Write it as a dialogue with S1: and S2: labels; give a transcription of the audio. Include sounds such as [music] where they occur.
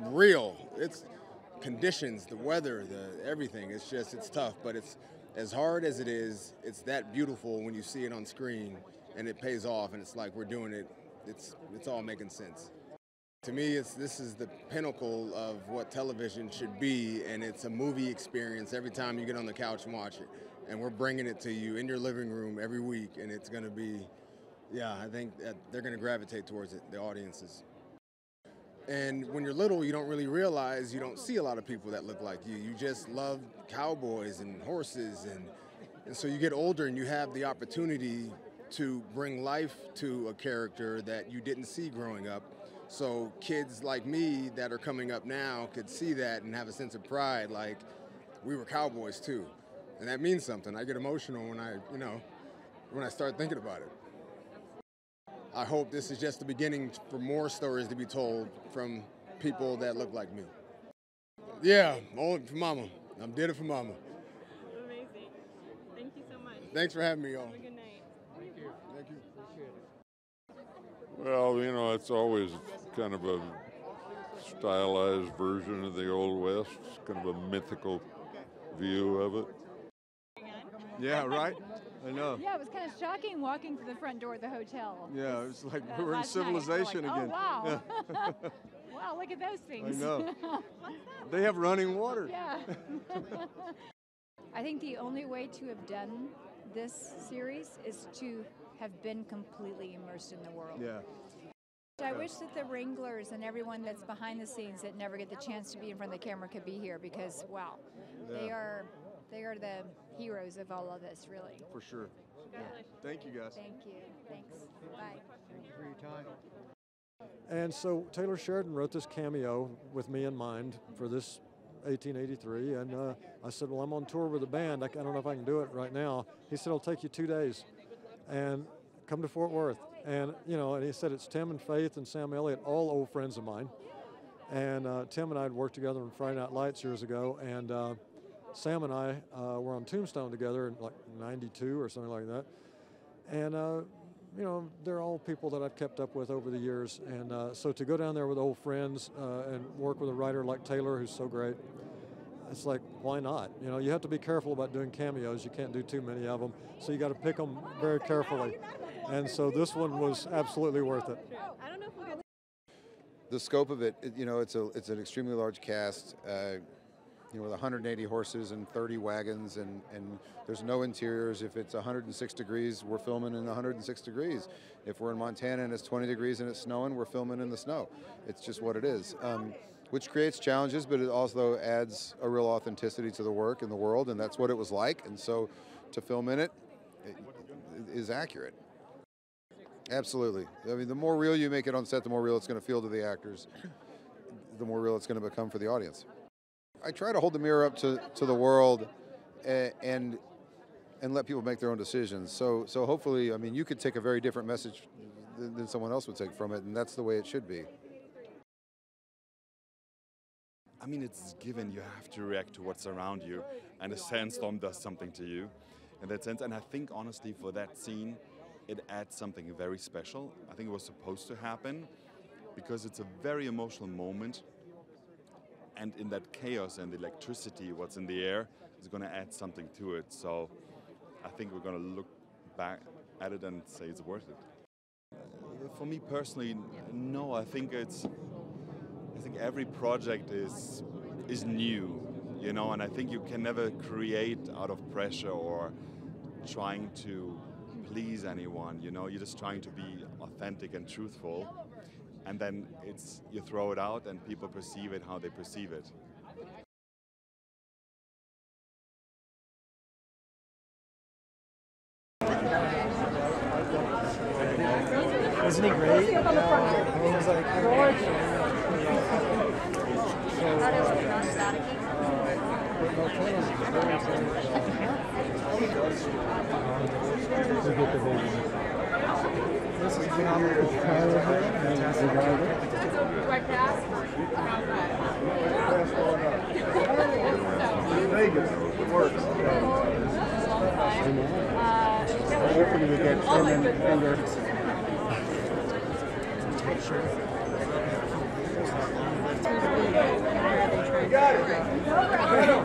S1: real. It's conditions, the weather, the everything. It's just it's tough, but it's as hard as it is. It's that beautiful when you see it on screen, and it pays off. And it's like we're doing it. It's it's all making sense. To me, it's this is the pinnacle of what television should be, and it's a movie experience every time you get on the couch and watch it. And we're bringing it to you in your living room every week, and it's going to be, yeah, I think that they're going to gravitate towards it, the audiences. And when you're little, you don't really realize you don't see a lot of people that look like you. You just love cowboys and horses, and and so you get older and you have the opportunity to bring life to a character that you didn't see growing up. So kids like me that are coming up now could see that and have a sense of pride, like we were cowboys too, and that means something. I get emotional when I, you know, when I start thinking about it. I hope this is just the beginning for more stories to be told from people that look like me. Yeah, only for mama. I'm did it for mama.
S2: Amazing. Thank you so much.
S1: Thanks for having me on.
S2: Have a good night.
S1: Thank you. Thank you.
S3: Well, you know, it's always kind of a stylized version of the Old West, it's kind of a mythical view of it.
S4: Yeah, right? I know.
S5: Yeah, it was kind of shocking walking to the front door of the hotel.
S4: Yeah, it was like
S5: uh,
S4: we were in
S5: last night. We're like,
S4: civilization again.
S5: Oh, wow. [laughs] wow, look at those things.
S4: I know. [laughs] They have running water.
S5: yeah. [laughs] I think the only way to have done this series is to have been completely immersed in the world.
S4: Yeah.
S5: I wish that the Wranglers and everyone that's behind the scenes that never get the chance to be in front of the camera could be here because wow,
S4: Yeah.
S5: they are the heroes of all of this, really.
S4: For sure. Thank you, guys.
S5: Thank you. Thanks. Bye.
S6: And so Taylor Sheridan wrote this cameo with me in mind for this 1883, and uh, I said, "Well, I'm on tour with the band. I don't know if I can do it right now." He said, "It'll take you two days, and come to Fort Worth." And you know, and he said it's Tim and Faith and Sam Elliott, all old friends of mine. And uh, Tim and I had worked together on Friday Night Lights years ago, and uh, Sam and I uh, were on Tombstone together in like '92 or something like that. And uh, you know, they're all people that I've kept up with over the years. And uh, so to go down there with old friends uh, and work with a writer like Taylor, who's so great, it's like, why not? You know, you have to be careful about doing cameos. You can't do too many of them. So you got to pick them very carefully. And so this one was absolutely worth it.
S2: I don't know if we'll get
S7: the scope of it, it- you know, it's a it's an extremely large cast. Uh, you know, with 180 horses and 30 wagons, and, and there's no interiors. If it's 106 degrees, we're filming in 106 degrees. If we're in Montana and it's 20 degrees and it's snowing, we're filming in the snow. It's just what it is, um, which creates challenges, but it also adds a real authenticity to the work and the world, and that's what it was like. And so, to film in it, it is accurate. Absolutely. I mean, the more real you make it on set, the more real it's going to feel to the actors, the more real it's going to become for the audience. I try to hold the mirror up to, to the world and, and let people make their own decisions. So so hopefully, I mean, you could take a very different message than, than someone else would take from it, and that's the way it should be.
S8: I mean, it's given you have to react to what's around you, and a sandstorm does something to you in that sense. And I think, honestly, for that scene, it adds something very special. I think it was supposed to happen because it's a very emotional moment. And in that chaos and electricity, what's in the air is going to add something to it. So I think we're going to look back at it and say it's worth it. For me personally, no. I think it's I think every project is is new, you know, and I think you can never create out of pressure or trying to please anyone. You know, you're just trying to be authentic and truthful, and then it's you throw it out and people perceive it how they perceive it.
S9: Isn't he great? I was like, This is phenomenal.
S10: Vegas, it works. Hopefully get and, got it.